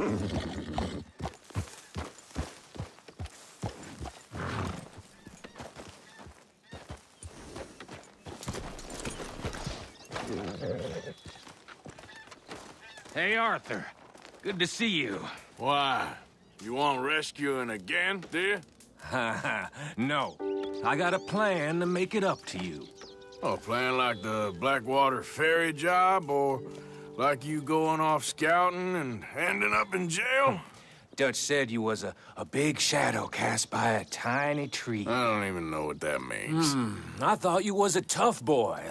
Hey, Arthur. Good to see you. Why? You want rescuing again, do you? no. I got a plan to make it up to you. A plan like the Blackwater ferry job, or like you going off scouting and ending up in jail? Dutch said you was a, a big shadow cast by a tiny tree. I don't even know what that means. Hmm, I thought you was a tough boy.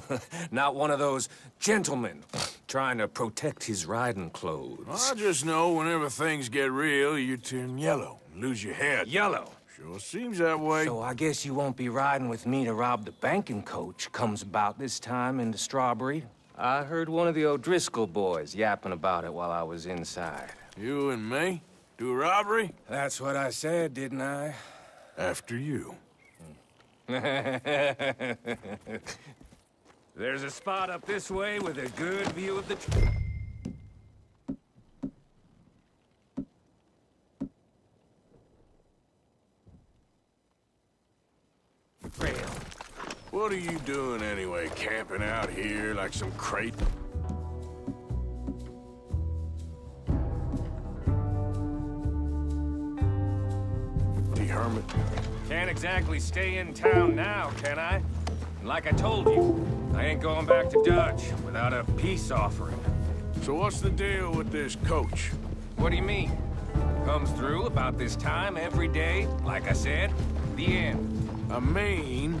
Not one of those gentlemen trying to protect his riding clothes. I just know whenever things get real, you turn yellow, lose your head. Yellow. Sure seems that way. So I guess you won't be riding with me to rob the banking coach comes about this time in the Strawberry. I heard one of the O'Driscoll boys yapping about it while I was inside. You and me? Do a robbery? That's what I said, didn't I? After you. There's a spot up this way with a good view of the... Trail. What are you doing anyway, camping out here like some crate? The Hermit? Can't exactly stay in town now, can I? And like I told you, I ain't going back to Dutch without a peace offering. So what's the deal with this coach? What do you mean? Comes through about this time every day, like I said. The end. I mean,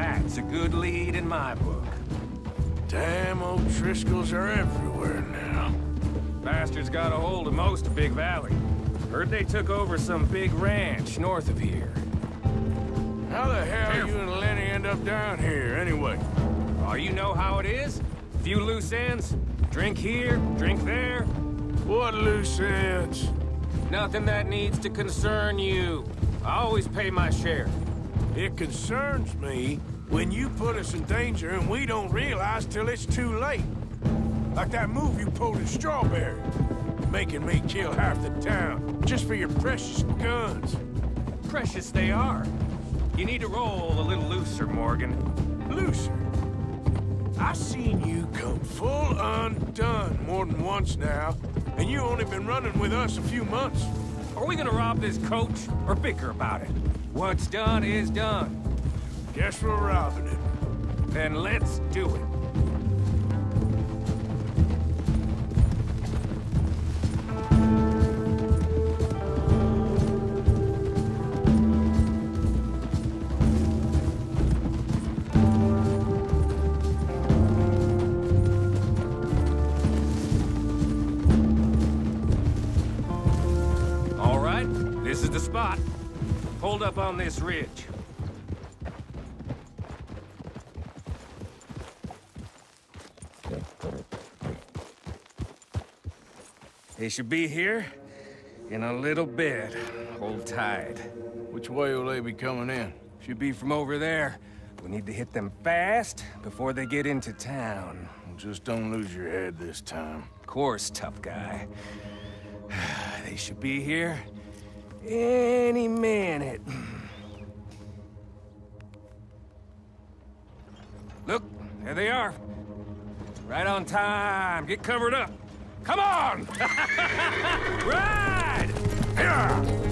That's a good lead in my book. Damn old O'Driscolls are everywhere now. Bastards got a hold of most of Big Valley. Heard they took over some big ranch north of here. How the hell Careful. you and Lenny end up down here, anyway? Oh, you know how it is? Few loose ends. Drink here, drink there. What loose ends? Nothing that needs to concern you. I always pay my share. It concerns me when you put us in danger and we don't realize till it's too late. Like that move you pulled in Strawberry. Making me kill half the town just for your precious guns. Precious they are. You need to roll a little looser, Morgan. Looser. I seen you come full undone more than once now, and you only been running with us a few months. Are we gonna rob this coach or bicker about it? What's done is done. Guess we're robbing it. Then let's do it. All right, this is the spot. Hold up on this ridge. They should be here in a little bit. Hold tight. Which way will they be coming in? Should be from over there. We need to hit them fast before they get into town. Just don't lose your head this time. Of course, tough guy. They should be here any minute. Look, there they are. Right on time. Get covered up. Come on! Ride! Yeah!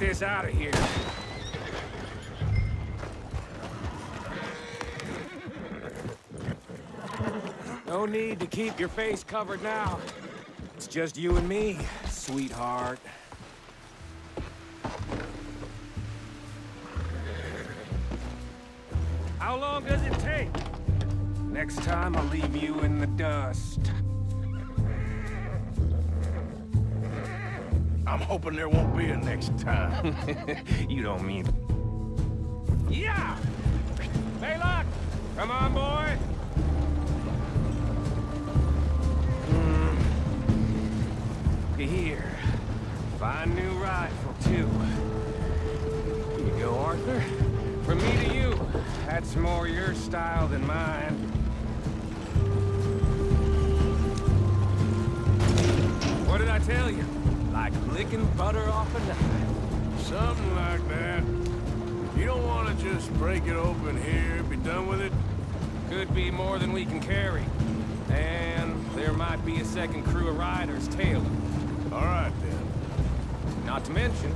This out of here. No need to keep your face covered now. It's just you and me, sweetheart. How long does it take? Next time I'll leave you in the dust. I'm hoping there won't be a next time. you don't mean... Yeah! Baylock! Come on, boy! Mm. Here. Fine new rifle, too. Here you go, Arthur. From me to you. That's more your style than mine. What did I tell you? Like licking butter off a knife. Something like that. You don't want to just break it open here, be done with it? Could be more than we can carry. And there might be a second crew of riders tailing. All right, then. Not to mention,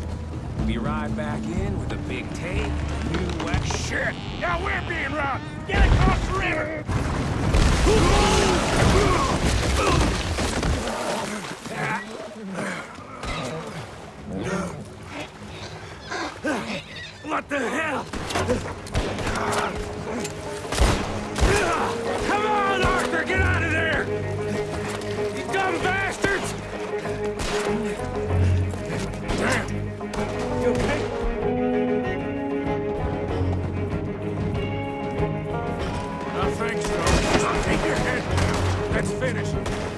we ride back in with a big take, new wet shit. Now we're being robbed. Get across the river. What the hell? Come on, Arthur, get out of there! You dumb bastards! Damn. You okay? I think so. I'll take your head. Let's finish.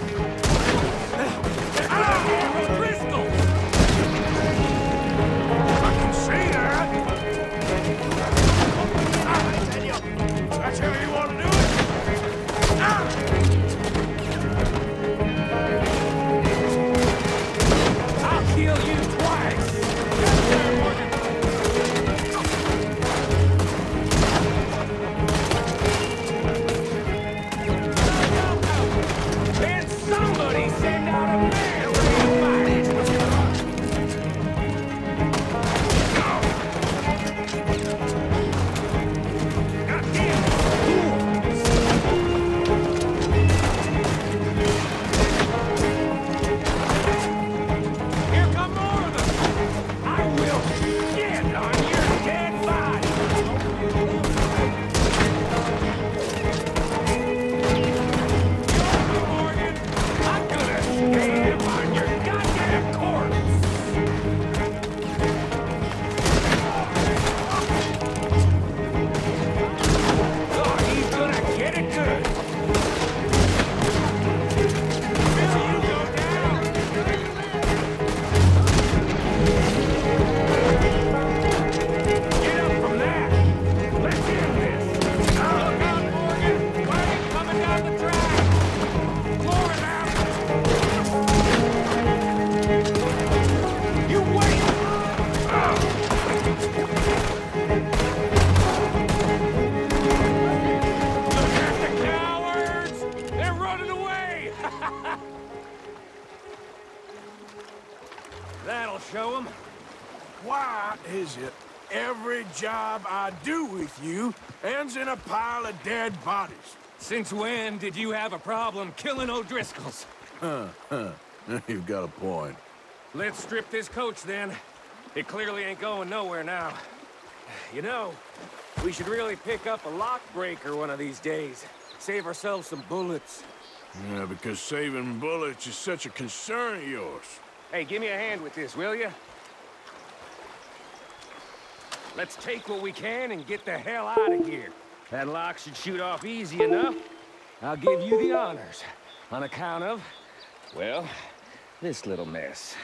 Dead bodies. Since when did you have a problem killing O'Driscolls? Huh, huh. You've got a point. Let's strip this coach, then. It clearly ain't going nowhere now. You know, we should really pick up a lock breaker one of these days. Save ourselves some bullets. Yeah, because saving bullets is such a concern of yours. Hey, give me a hand with this, will you? Let's take what we can and get the hell out of here. That lock should shoot off easy enough. I'll give you the honors. On account of, well, this little mess.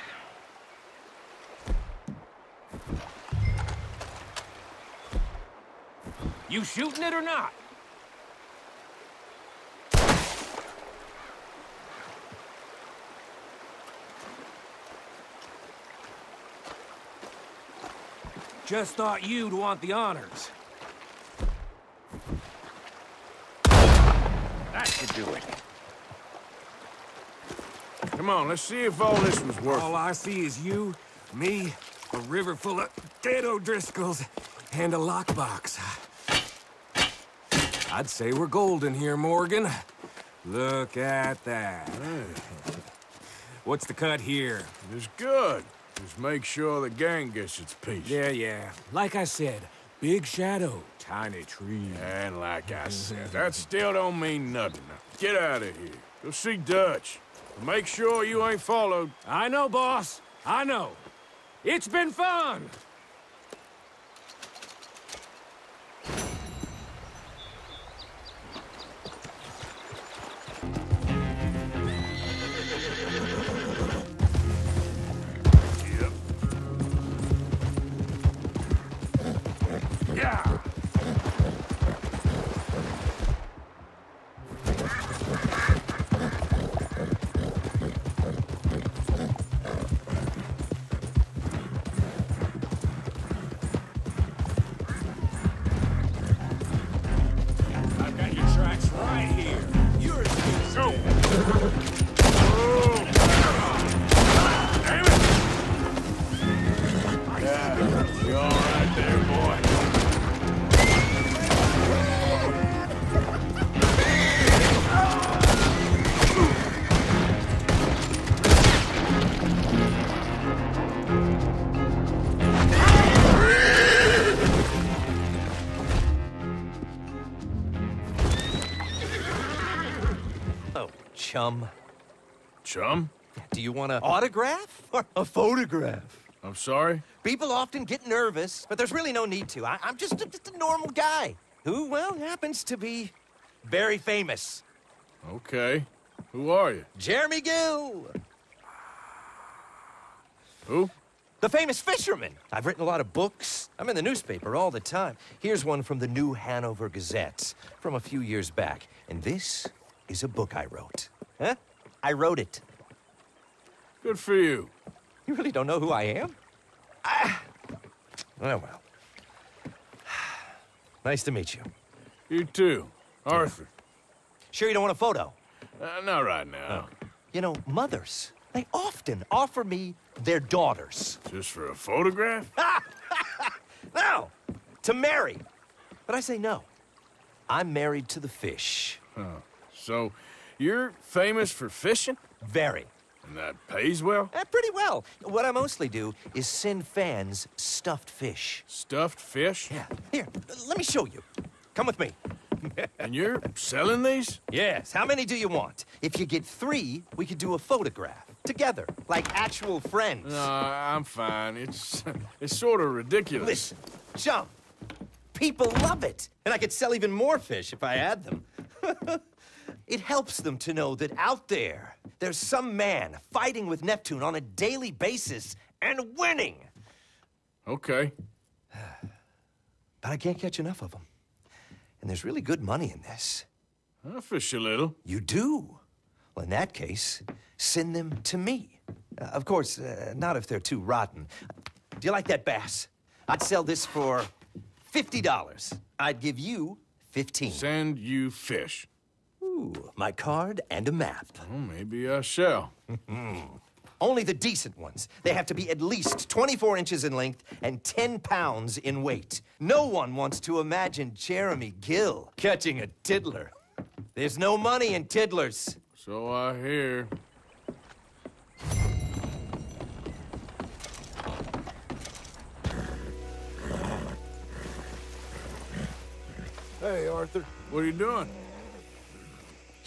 You shooting it or not? Just thought you'd want the honors. That should do it. Come on, let's see if all this was worth All. I see is you, me, a river full of dead O'Driscolls, and a lockbox. I'd say we're golden here, Morgan. Look at that. What's the cut here? It's good. Just make sure the gang gets its piece. Yeah, yeah. Like I said, big shadow, tiny tree. And like I mm-hmm. said, that still don't mean nothing. Get out of here. Go see Dutch. Make sure you ain't followed. I know, boss. I know. It's been fun. Chum. Chum? Do you want an autograph or a photograph? I'm sorry? People often get nervous, but there's really no need to. I, am just a, just a normal guy who, well, happens to be very famous. Okay. Who are you? Jeremy Gill, Who? the famous fisherman. I've written a lot of books. I'm in the newspaper all the time. Here's one from the New Hanover Gazette from a few years back. And this is a book I wrote. Huh? I wrote it. Good for you. You really don't know who I am? Ah. Oh, well. Nice to meet you. You too. Arthur. Sure you don't want a photo? Uh, not right now. You know, mothers, they often offer me their daughters. Just for a photograph? No, to marry. But I say no. I'm married to the fish. So, you're famous for fishing? Very. And that pays well? Eh, pretty well. What I mostly do is send fans stuffed fish. Stuffed fish? Yeah. Here, let me show you. Come with me. And you're selling these? Yes. How many do you want? If you get three, we could do a photograph together, like actual friends. No, I'm fine. It's it's sort of ridiculous. Listen, chum, people love it. And I could sell even more fish if I had them. it helps them to know that out there, there's some man fighting with Neptune on a daily basis and winning. Okay. But I can't catch enough of them. And there's really good money in this. I'll fish a little. You do? Well, in that case, send them to me. Uh, of course, uh, not if they're too rotten. Do you like that bass? I'd sell this for $50. I'd give you 15. Send you fish. Ooh, my card and a map. Well, maybe I shall. Only the decent ones. They have to be at least 24 inches in length and 10 pounds in weight. No one wants to imagine Jeremy Gill catching a tiddler. There's no money in tiddlers. So I hear. Hey, Arthur. What are you doing?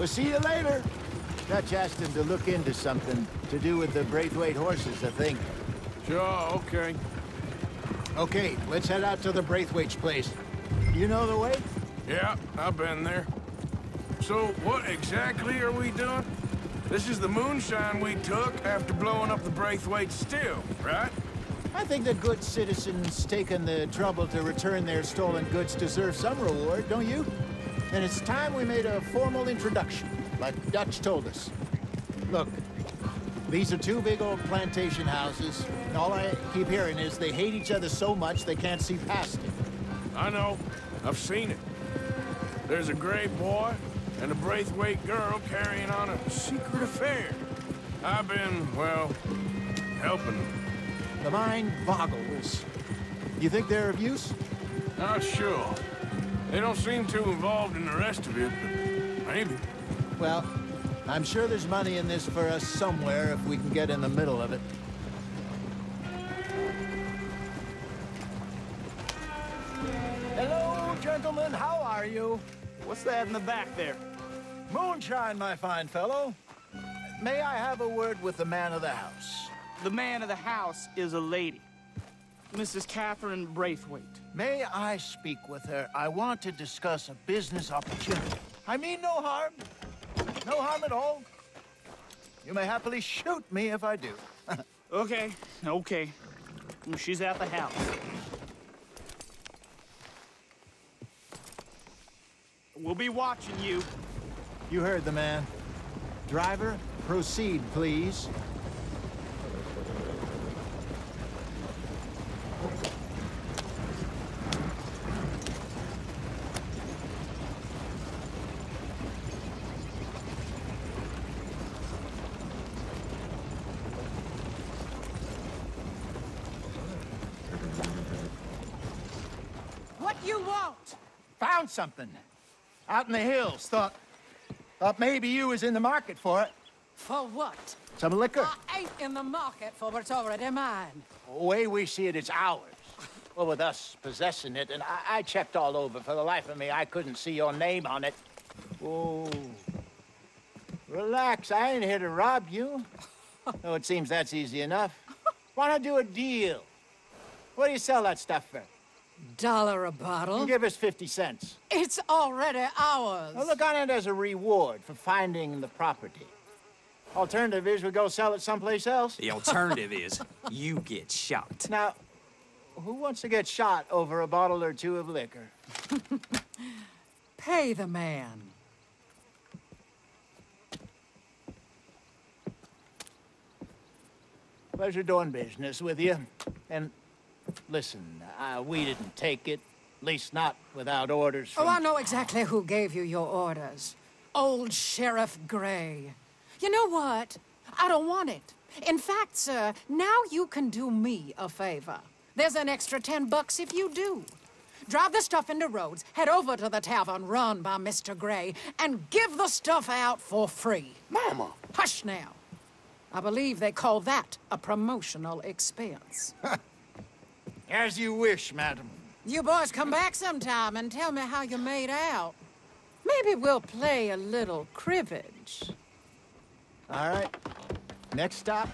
We'll see you later. Dutch asked him to look into something to do with the Braithwaite horses, I think. Sure, okay. Okay, let's head out to the Braithwaite's place. You know the way? Yeah, I've been there. So, what exactly are we doing? This is the moonshine we took after blowing up the Braithwaite still, right? I think the good citizens taking the trouble to return their stolen goods deserve some reward, don't you? And it's time we made a formal introduction, like Dutch told us. Look, these are two big old plantation houses. and All I keep hearing is they hate each other so much they can't see past it. I know. I've seen it. There's a gray boy and a Braithwaite girl carrying on a secret affair. I've been, well, helping them. The mind boggles. You think they're of use? Not sure. They don't seem too involved in the rest of it, but maybe. Well, I'm sure there's money in this for us somewhere if we can get in the middle of it. Hello, gentlemen. How are you? What's that in the back there? Moonshine, my fine fellow. May I have a word with the man of the house? The man of the house is a lady. Mrs. Catherine Braithwaite. May I speak with her? I want to discuss a business opportunity. I mean no harm. No harm at all. You may happily shoot me if I do. Okay, okay. She's at the house. We'll be watching you. You heard the man. Driver, proceed, please. What you want? Found something. Out in the hills. Thought, thought maybe you was in the market for it. For what? Some liquor. I ain't in the market for what's already mine. The way we see it, it's ours. Well, with us possessing it, and I, I checked all over. For the life of me, I couldn't see your name on it. Oh. Relax, I ain't here to rob you. Though it seems that's easy enough. Why not do a deal? What do you sell that stuff for? Dollar a bottle? Give us 50 cents. It's already ours. Now look on it as a reward for finding the property. Alternative is we go sell it someplace else. The alternative is you get shot. Now, who wants to get shot over a bottle or two of liquor? Pay the man. Pleasure doing business with you. And listen, uh, we didn't take it. At least not without orders from... Oh, I know exactly who gave you your orders. Old Sheriff Gray. You know what? I don't want it. In fact, sir, now you can do me a favor. There's an extra ten bucks if you do. Drive the stuff into Rhodes, head over to the tavern run by Mr. Gray, and give the stuff out for free. Mama. Hush now. I believe they call that a promotional expense. As you wish, madam. You boys come back sometime and tell me how you made out. Maybe we'll play a little cribbage. All right. Next stop,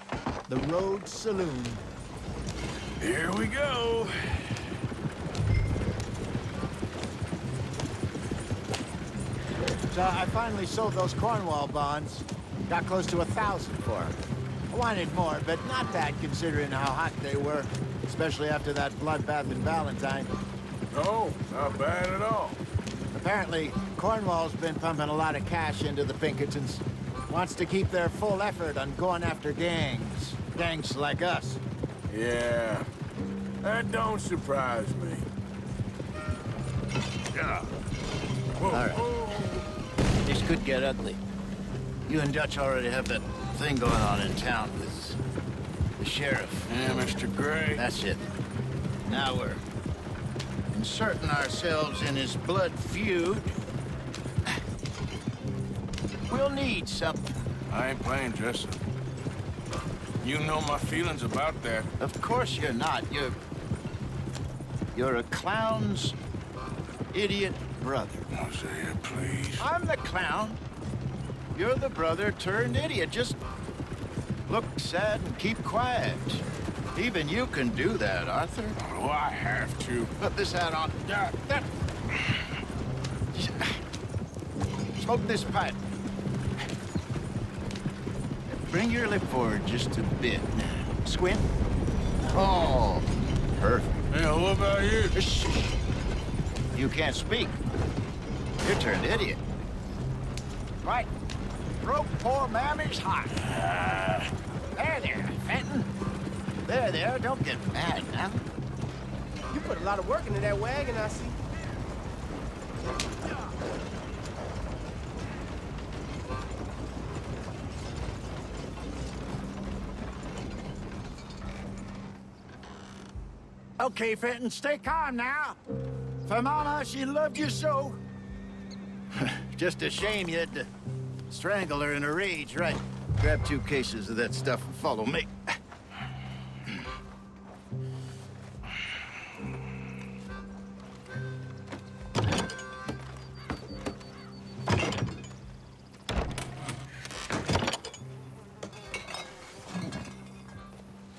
the Rhodes Saloon. Here we go. So I finally sold those Cornwall bonds. Got close to a thousand for them. I wanted more, but not that considering how hot they were, especially after that bloodbath in Valentine. Oh, not bad at all. Apparently, Cornwall's been pumping a lot of cash into the Pinkertons. Wants to keep their full effort on going after gangs. Gangs like us. Yeah, that don't surprise me. Yeah. Whoa, All right. whoa. This could get ugly. You and Dutch already have that thing going on in town with sheriff. Yeah, Mr. Gray. That's it. Now we're inserting ourselves in his blood feud. We'll need something. I ain't playing Jessup. You know my feelings about that. Of course you're not. You're... You're a clown's idiot brother. Hosea, please. I'm the clown. You're the brother turned idiot. Just look sad and keep quiet. Even you can do that, Arthur. Oh, I have to. Put this hat on. Yeah, that. Smoke this pipe. Bring your lip forward just a bit. Squint. Oh, perfect. Yeah, what about you? Shh. You can't speak. You're turned idiot. Right. Broke poor Mammy's heart. there, there, Fenton. There, there. Don't get mad now. You put a lot of work into that wagon, I see. Okay, Fenton, stay calm now. For Mama, she loved you so. Just a shame you had to strangle her in a rage, right? Grab two cases of that stuff and follow me.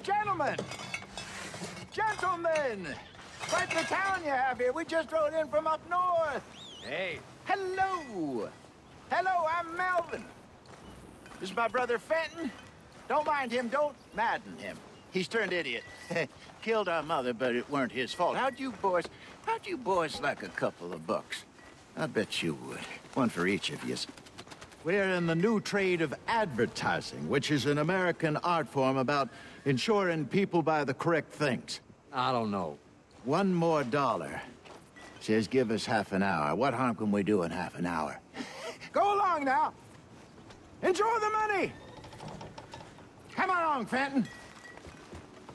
Gentlemen! Gentlemen! Quite the town you have here. We just rode in from up north. Hey, Hello! Hello, I'm Melvin. This is my brother Fenton. Don't mind him, don't madden him. He's turned idiot. Killed our mother, but it weren't his fault. How'd you boys, how'd you boys like a couple of bucks? I bet you would. One for each of yous. We're in the new trade of advertising, which is an American art form about ensuring people buy the correct things. I don't know. One more dollar. Says give us half an hour. What harm can we do in half an hour? Go along now. Enjoy the money. Come along, Fenton.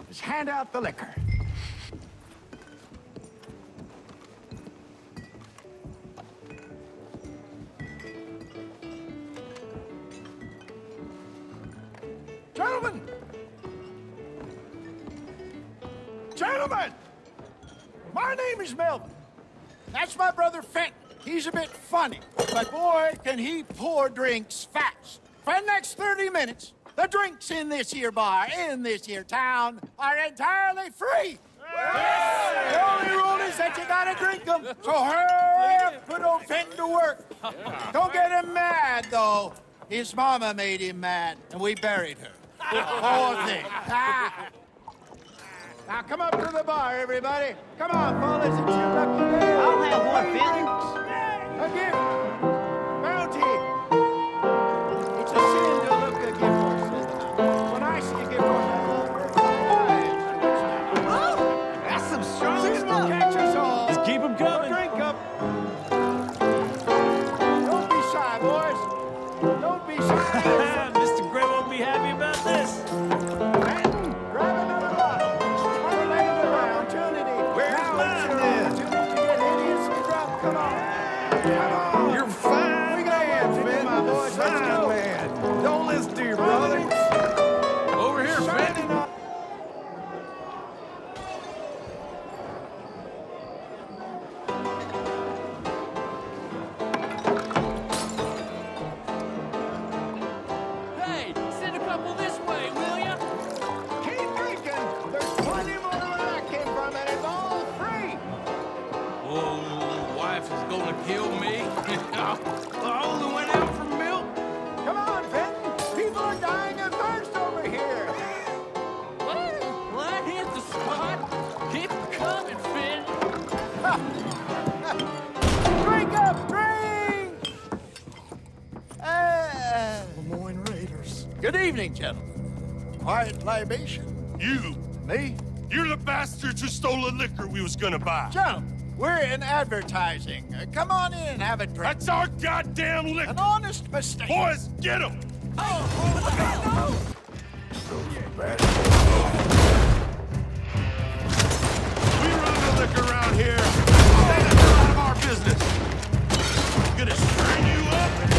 Just hand out the liquor. Gentlemen! Gentlemen! My name is Melvin. That's my brother Fenton. He's a bit funny, but boy, can he pour drinks fast. For the next 30 minutes, the drinks in this here bar, in this here town, are entirely free. The only rule is that you gotta drink them. So hurry up, put old Fenton to work. Don't get him mad, though. His mama made him mad, and we buried her. Poor thing. Ah. Now come up to the bar, everybody. Come on, fellas, it's your lucky day. I'll have one, Fenton. A gift. Come on. Come on. Libation. You, Me? you're the bastards who stole the liquor we was gonna buy. Gentlemen, we're in advertising. Uh, come on in and have a drink. That's our goddamn liquor. An honest mistake. Boys, get him! We run the liquor around here. Stay the hell out of our business. I'm gonna string you up.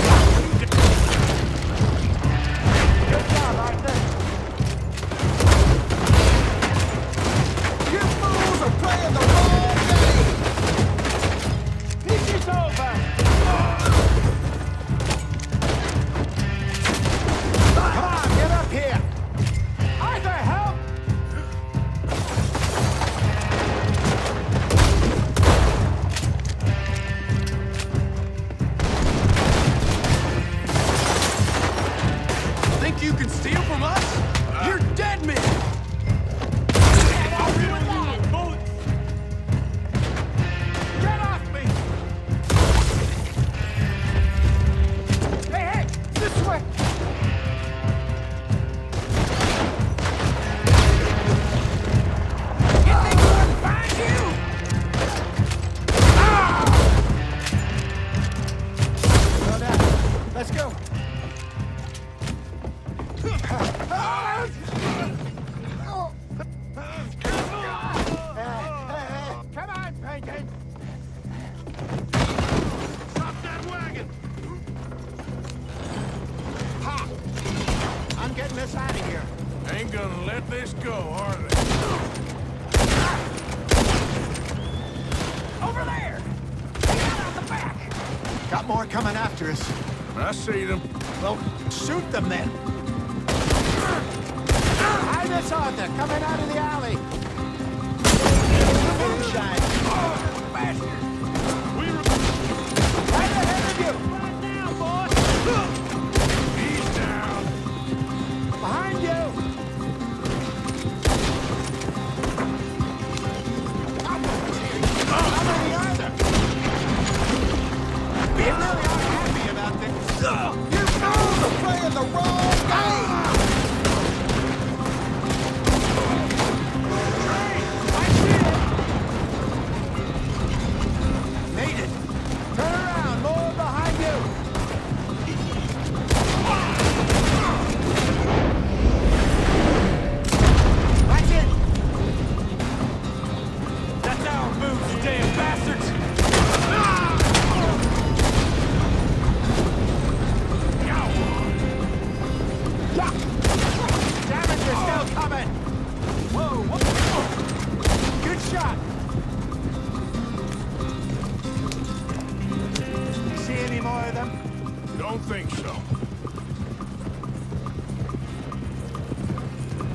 Don't think so.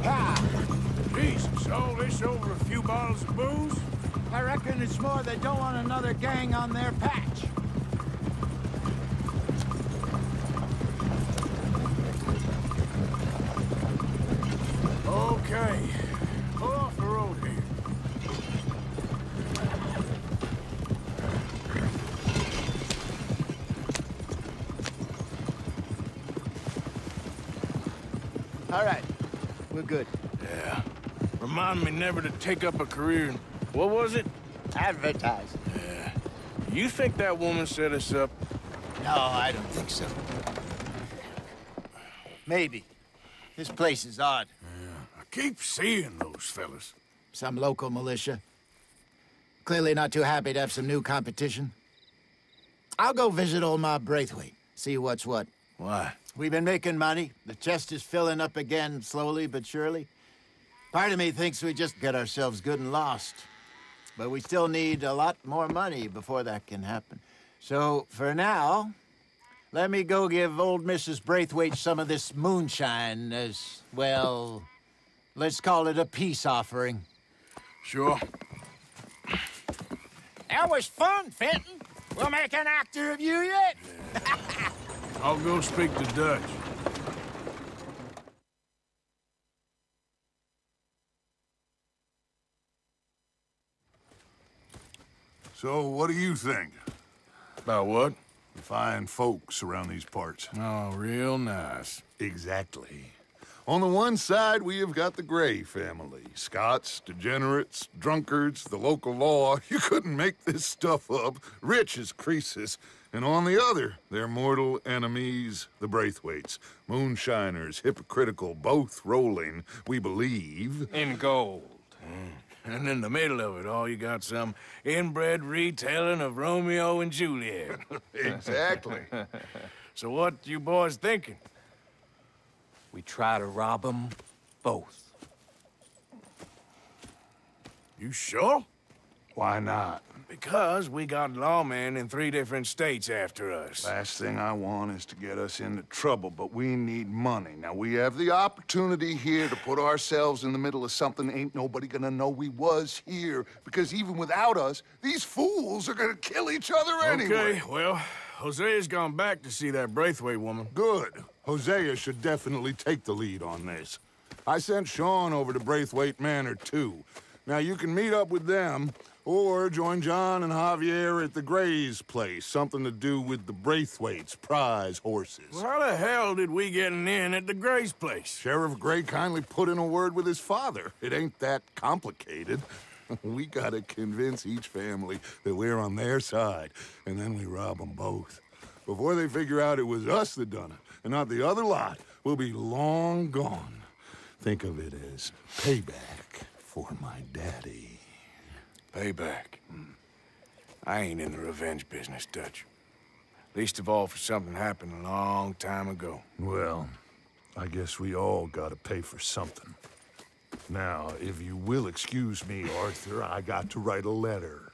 Ah, Jesus, all this over a few bottles of booze? I reckon it's more they don't want another gang on their patch. Never to take up a career in... What was it? Advertise. You think that woman set us up? No, I don't think so. Maybe. This place is odd. Yeah. I keep seeing those fellas. Some local militia. Clearly not too happy to have some new competition. I'll go visit old Ma Braithwaite, see what's what. Why? We've been making money. The chest is filling up again, slowly but surely. Part of me thinks we just get ourselves good and lost. But we still need a lot more money before that can happen. So, for now, let me go give old Mrs. Braithwaite some of this moonshine as, well, let's call it a peace offering. Sure. That was fun, Fenton. We'll make an actor of you yet. I'll go speak to Dutch. So, what do you think? About what? The fine folks around these parts. Oh, real nice. Exactly. On the one side, we have got the Gray family. Scots, degenerates, drunkards, the local law. You couldn't make this stuff up. Rich as Croesus. And on the other, their mortal enemies, the Braithwaites. Moonshiners, hypocritical, both rolling, we believe. In gold. Hmm. And in the middle of it all, you got some inbred retelling of Romeo and Juliet. exactly. so what you boys thinking? We try to rob them both. You sure? Why not? Because we got lawmen in three different states after us. Last thing I want is to get us into trouble, but we need money. Now, we have the opportunity here to put ourselves in the middle of something ain't nobody gonna know we was here, because even without us, these fools are gonna kill each other anyway. Okay, well, Hosea's gone back to see that Braithwaite woman. Good. Hosea should definitely take the lead on this. I sent Sean over to Braithwaite Manor, too. Now, you can meet up with them, or join John and Javier at the Gray's place. Something to do with the Braithwaite's prize horses. Well, how the hell did we get an in at the Gray's place? Sheriff Gray kindly put in a word with his father. It ain't that complicated. we gotta convince each family that we're on their side, and then we rob them both. Before they figure out it was us that done it, and not the other lot, we'll be long gone. Think of it as payback for my daddy. Payback. Hmm. I ain't in the revenge business, Dutch. Least of all for something happened a long time ago. Well, I guess we all gotta pay for something. Now, if you will excuse me, Arthur, I got to write a letter.